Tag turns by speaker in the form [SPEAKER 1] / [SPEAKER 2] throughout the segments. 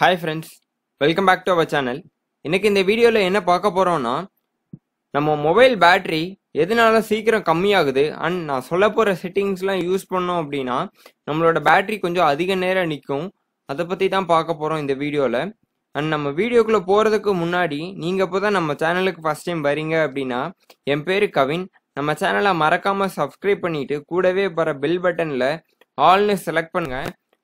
[SPEAKER 1] Hi friends welcome back to our channel இன்றைக்கி இந்த வீடியோவில் என்ன பார்க்க போகிறோம்னா நம்ம மொபைல் பேட்ரி எதனால சீக்கிரம் கம்மியாகுது? அண்ட் நான் சொல்ல போகிற செட்டிங்ஸ்லாம் யூஸ் பண்ணோம் அப்படின்னா நம்மளோட பேட்ரி கொஞ்சம் அதிக நேரம் நிற்கும். அதை பற்றி தான் பார்க்க போகிறோம் இந்த வீடியோவில் அண்ட் நம்ம வீடியோக்குள்ளே போகிறதுக்கு முன்னாடி நீங்கள் இப்போ தான் நம்ம சேனலுக்கு ஃபஸ்ட் டைம் வரீங்க அப்படின்னா என் பேர் கவின். நம்ம சேனலை மறக்காமல் சப்ஸ்கிரைப் பண்ணிவிட்டு கூடவே வர பெல் பட்டனில் ஆல்னு செலக்ட்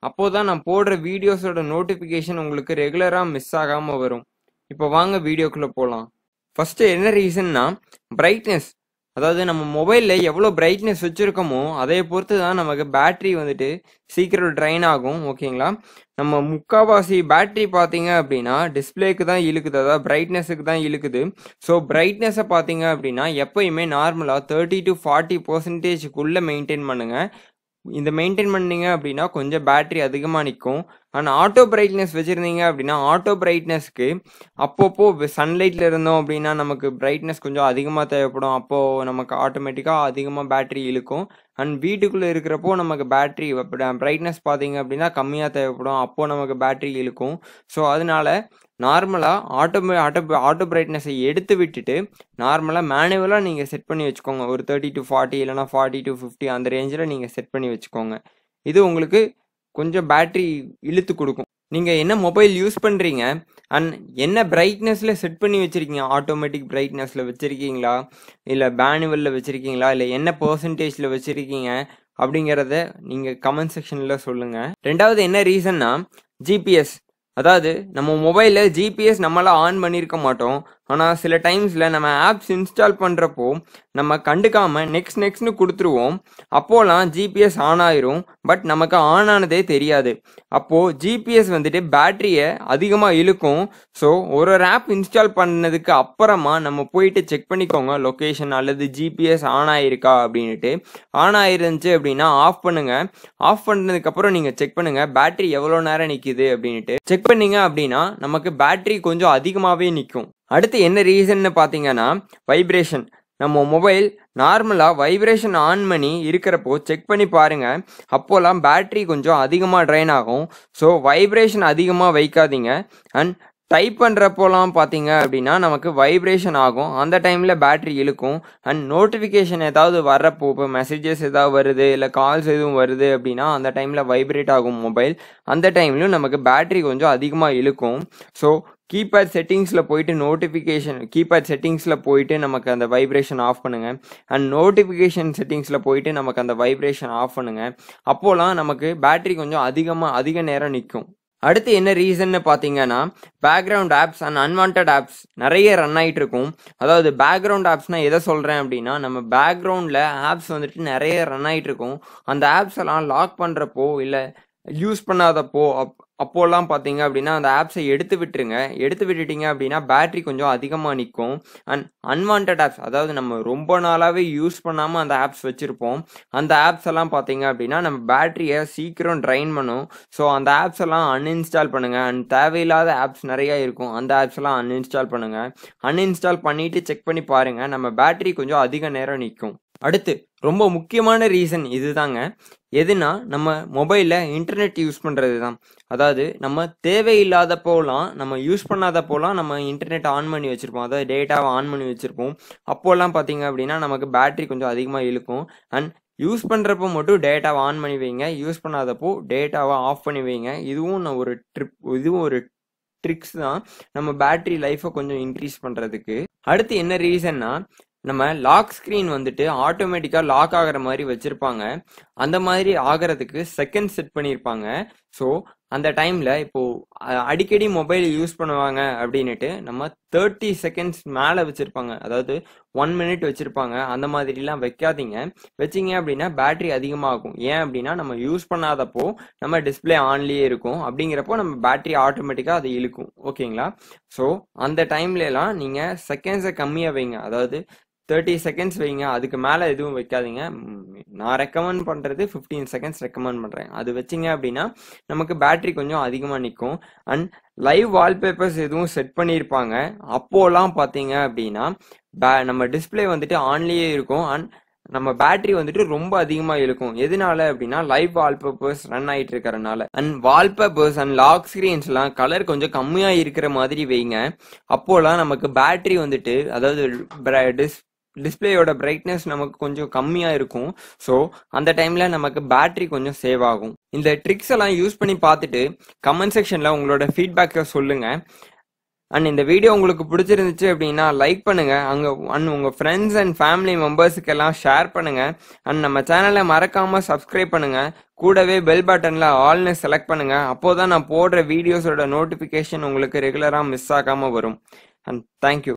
[SPEAKER 1] பண்ணுங்க அப்போதான் நான் போடுற வீடியோஸோட நோட்டிஃபிகேஷன் உங்களுக்கு ரெகுலராக மிஸ் ஆகாமல் வரும். இப்போ வாங்க வீடியோக்குள்ளே போகலாம் ஃபஸ்ட்டு என்ன ரீசன்னா பிரைட்னஸ் அதாவது நம்ம மொபைலில் எவ்வளோ பிரைட்னஸ் வச்சுருக்கோமோ அதை பொறுத்து தான் நமக்கு பேட்ரி வந்துட்டு சீக்கிரம் ட்ரைன் ஆகும் ஓகேங்களா நம்ம முக்காவாசி பேட்ரி பார்த்தீங்க அப்படின்னா டிஸ்பிளேக்கு தான் இழுக்குது அதாவது பிரைட்னஸுக்கு தான் இழுக்குது. ஸோ பிரைட்னஸை பார்த்தீங்க அப்படின்னா எப்பயுமே நார்மலாக தேர்ட்டி டு ஃபார்ட்டி பர்சன்டேஜுக்குள்ளே மெயின்டைன் பண்ணுங்கள் இந்த மெயின்டைன் பண்ணீங்க அப்படின்னா கொஞ்சம் பேட்ரி அதிகமாக நிற்கும் ஆனால் ஆட்டோ பிரைட்னஸ் வச்சுருந்தீங்க அப்படின்னா ஆட்டோ பிரைட்னஸ்க்கு அப்பப்போ சன்லைட்டில் இருந்தோம் அப்படின்னா நமக்கு பிரைட்னஸ் கொஞ்சம் அதிகமாக தேவைப்படும். அப்போது நமக்கு ஆட்டோமேட்டிக்காக அதிகமாக பேட்டரி இழுக்கும். அண்ட் வீட்டுக்குள்ளே இருக்கிறப்போ நமக்கு பேட்டரி பிரைட்னஸ் பார்த்தீங்க அப்படின்னா கம்மியாக தேவைப்படும். அப்போது நமக்கு பேட்டரி இழுக்கும். ஸோ அதனால நார்மலாக ஆட்டோ ஆட்டோ ஆட்டோ பிரைட்னஸை எடுத்து விட்டுட்டு நார்மலாக மேனுவலாக நீங்கள் செட் பண்ணி வச்சுக்கோங்க. ஒரு தேர்ட்டி டு ஃபார்ட்டி இல்லைனா ஃபார்ட்டி டு ஃபிஃப்டி அந்த ரேஞ்சில் நீங்கள் செட் பண்ணி வச்சுக்கோங்க. இது உங்களுக்கு கொஞ்சம் பேட்ரி இழுத்து கொடுக்கும். நீங்கள் என்ன மொபைல் யூஸ் பண்ணுறீங்க அண்ட் என்ன பிரைட்னஸில் செட் பண்ணி வச்சுருக்கீங்க? ஆட்டோமேட்டிக் பிரைட்னஸில் வச்சுருக்கீங்களா? இல்லை பேனுவலில் வச்சுருக்கீங்களா? இல்லை என்ன பர்சன்டேஜில் வச்சுருக்கீங்க? அப்படிங்கிறத நீங்கள் கமெண்ட் செக்ஷனில் சொல்லுங்கள் ரெண்டாவது என்ன ரீசன்னா ஜிபிஎஸ் அதாவது நம்ம மொபைலில் ஜிபிஎஸ் நம்மளாம் ஆன் பண்ணியிருக்க மாட்டோம். ஆனால் சில டைம்ஸில் நம்ம ஆப்ஸ் இன்ஸ்டால் பண்ணுறப்போ நம்ம கண்டுக்காமல் நெக்ஸ்ட் நெக்ஸ்ட்னு கொடுத்துருவோம். அப்போலாம் ஜிபிஎஸ் ஆன் ஆயிரும். பட் நமக்கு ஆன் ஆனதே தெரியாது. அப்போது ஜிபிஎஸ் வந்துட்டு பேட்டரியை அதிகமாக இழுக்கும். ஸோ ஒரு ஒரு ஆப் இன்ஸ்டால் பண்ணதுக்கு அப்புறமா நம்ம போயிட்டு செக் பண்ணிக்கோங்க. லொக்கேஷன் அல்லது ஜிபிஎஸ் ஆன் ஆயிருக்கா அப்படின்ட்டு ஆன் ஆயிருந்துச்சு அப்படின்னா ஆஃப் பண்ணுங்கள் ஆஃப் பண்ணதுக்கப்புறம் நீங்கள் செக் பண்ணுங்கள் பேட்டரி எவ்வளோ நேரம் நிற்கிது அப்படின்ட்டு செக் பண்ணீங்க அப்படின்னா நமக்கு பேட்டரி கொஞ்சம் அதிகமாகவே நிற்கும் அடுத்து என்ன ரீசன்னு பார்த்தீங்கன்னா வைப்ரேஷன் நம்ம மொபைல் நார்மலாக வைப்ரேஷன் ஆன் பண்ணி இருக்கிறப்போ செக் பண்ணி பாருங்கள் அப்போல்லாம் பேட்ரி கொஞ்சம் அதிகமாக ட்ரைன் ஆகும். ஸோ வைப்ரேஷன் அதிகமாக வைக்காதீங்க. அண்ட் டைப் பண்ணுறப்போலாம் பார்த்தீங்க அப்படின்னா நமக்கு வைப்ரேஷன் ஆகும். அந்த டைமில் பேட்ரி இழுக்கும். அண்ட் நோட்டிஃபிகேஷன் ஏதாவது வர்றப்போ இப்போ மெசேஜஸ் ஏதாவது வருது இல்லை கால்ஸ் எதுவும் வருது அப்படின்னா அந்த டைமில் வைப்ரேட் ஆகும் மொபைல் அந்த டைம்லையும் நமக்கு பேட்ரி கொஞ்சம் அதிகமாக இழுக்கும். ஸோ கீபேட் செட்டிங்ஸில் போயிட்டு நோட்டிஃபிகேஷன் கீபேட் செட்டிங்ஸில் போயிட்டு நமக்கு அந்த வைப்ரேஷன் ஆஃப் பண்ணுங்கள் அண்ட் நோட்டிஃபிகேஷன் செட்டிங்ஸில் போயிட்டு நமக்கு அந்த வைப்ரேஷன் ஆஃப் பண்ணுங்கள் அப்போலாம் நமக்கு பேட்ரி கொஞ்சம் அதிகமாக அதிக நேரம் நிற்கும் அடுத்து என்ன ரீசன்னு பார்த்தீங்கன்னா background apps and unwanted apps நிறைய ரன் ஆகிட்டு இருக்கும் அதாவது பேக்ரவுண்ட் ஆப்ஸ்னால் எதை சொல்கிறேன் அப்படின்னா நம்ம பேக்ரவுண்டில் ஆப்ஸ் வந்துட்டு நிறைய ரன் ஆகிட்டு இருக்கும் அந்த ஆப்ஸ் எல்லாம் லாக் பண்ணுறப்போ இல்லை யூஸ் பண்ணாதப்போ அப் அப்போல்லாம் பார்த்தீங்க அப்படின்னா அந்த ஆப்ஸை எடுத்து விட்டுருங்க. எடுத்து விட்டுட்டீங்க அப்படின்னா பேட்ரி கொஞ்சம் அதிகமாக நிற்கும் அண்ட் அன்வான்ட் ஆப்ஸ் அதாவது நம்ம ரொம்ப நாளாகவே யூஸ் பண்ணாமல் அந்த ஆப்ஸ் வச்சுருப்போம். அந்த ஆப்ஸ் எல்லாம் பார்த்தீங்க அப்படின்னா நம்ம பேட்டரியை சீக்கிரம் ட்ரைன் பண்ணும். ஸோ அந்த ஆப்ஸ் எல்லாம் அன்இன்ஸ்டால் பண்ணுங்கள் அண்ட் தேவையில்லாத ஆப்ஸ் நிறையா இருக்கும். அந்த ஆப்ஸ் எல்லாம் அன்இன்ஸ்டால் பண்ணுங்கள் அன்இன்ஸ்டால் பண்ணிவிட்டு செக் பண்ணி பாருங்கள் நம்ம பேட்டரி கொஞ்சம் அதிக நேரம் நிற்கும் அடுத்து ரொம்ப முக்கியமான ரீசன் இதுதாங்க. எதுனா நம்ம மொபைலில் இன்டர்நெட் யூஸ் பண்ணுறது தான் அதாவது நம்ம தேவையில்லாதப்போலாம் நம்ம யூஸ் பண்ணாதப்போலாம் நம்ம இன்டர்நெட் ஆன் பண்ணி வச்சுருப்போம். அதாவது டேட்டாவை ஆன் பண்ணி வச்சுருப்போம். அப்போல்லாம் பார்த்தீங்க அப்படின்னா நமக்கு பேட்ரி கொஞ்சம் அதிகமாக இழுக்கும். அண்ட் யூஸ் பண்ணுறப்போ மட்டும் டேட்டாவை ஆன் பண்ணி வைங்க. யூஸ் பண்ணாதப்போ டேட்டாவை ஆஃப் பண்ணி வைங்க. இதுவும் நான் ஒரு ட்ரிப் இதுவும் ஒரு ட்ரிக்ஸ் தான். நம்ம பேட்ரி லைஃப்பை கொஞ்சம் இன்க்ரீஸ் பண்ணுறதுக்கு அடுத்து என்ன ரீசன்னா நம்ம லாக் ஸ்க்ரீன் வந்துட்டு ஆட்டோமேட்டிக்காக லாக் ஆகிற மாதிரி வச்சுருப்பாங்க. அந்த மாதிரி ஆகிறதுக்கு செகண்ட் செட் பண்ணியிருப்பாங்க ஸோ அந்த டைமில் இப்போது அடிக்கடி மொபைல் யூஸ் பண்ணுவாங்க அப்படின்னுட்டு நம்ம தேர்ட்டி செகண்ட்ஸ் மேலே வச்சுருப்பாங்க. அதாவது ஒன் மினிட் வச்சுருப்பாங்க. அந்த மாதிரிலாம் வைக்காதீங்க. வச்சிங்க அப்படின்னா பேட்ரி அதிகமாகும். ஏன் அப்படின்னா நம்ம யூஸ் பண்ணாதப்போ நம்ம டிஸ்பிளே ஆன்லேயே இருக்கும். அப்படிங்கிறப்போ நம்ம பேட்ரி ஆட்டோமேட்டிக்காக அதை இழுக்கும். ஓகேங்களா ஸோ அந்த டைம்லலாம் நீங்கள் செகண்ட்ஸை கம்மியாக வைங்க. அதாவது தேர்ட்டி செகண்ட்ஸ் வைங்க. அதுக்கு மேலே எதுவும் வைக்காதீங்க. நான் ரெக்கமெண்ட் பண்ணுறது ஃபிஃப்டீன் செகண்ட்ஸ் ரெக்கமெண்ட் பண்ணுறேன் அது வச்சிங்க அப்படின்னா நமக்கு பேட்ரி கொஞ்சம் அதிகமாக நிற்கும் அண்ட் லைவ் வால்பேப்பர்ஸ் எதுவும் செட் பண்ணியிருப்பாங்க. அப்போலாம் பார்த்தீங்க அப்படின்னா பே நம்ம டிஸ்பிளே வந்துட்டு ஆன்லேயே இருக்கும். அண்ட் நம்ம பேட்டரி வந்துட்டு ரொம்ப அதிகமாக இழுக்கும். எதனால அப்படின்னா லைவ் வால்பேப்பர்ஸ் ரன் ஆகிட்டு இருக்கிறனால அண்ட் வால்பேப்பர்ஸ் அண்ட் லாக் ஸ்க்ரீன்ஸ்லாம் கலர் கொஞ்சம் கம்மியாக இருக்கிற மாதிரி வைங்க. அப்போலாம் நமக்கு பேட்டரி வந்துட்டு அதாவது டிஸ் டிஸ்பிளேயோட பிரைட்னஸ் நமக்கு கொஞ்சம் கம்மியாக இருக்கும். ஸோ அந்த டைமில் நமக்கு பேட்டரி கொஞ்சம் சேவ் ஆகும். இந்த ட்ரிக்ஸ் எல்லாம் யூஸ் பண்ணி பார்த்துட்டு கமெண்ட் செக்ஷனில் உங்களோட ஃபீட்பேக்கை சொல்லுங்கள் அண்ட் இந்த வீடியோ உங்களுக்கு பிடிச்சிருந்துச்சு அப்படின்னா லைக் பண்ணுங்கள் அங்கே அண்ட் உங்கள் ஃப்ரெண்ட்ஸ் அண்ட் ஃபேமிலி மெம்பர்ஸுக்கு எல்லாம் ஷேர் பண்ணுங்கள் அண்ட் நம்ம சேனலை மறக்காமல் சப்ஸ்கிரைப் பண்ணுங்கள் கூடவே பெல் பட்டனில் ஆல்னு செலக்ட் அப்போ தான் நான் போடுற வீடியோஸோட நோட்டிஃபிகேஷன் உங்களுக்கு ரெகுலராக மிஸ் ஆகாமல் வரும். And thank you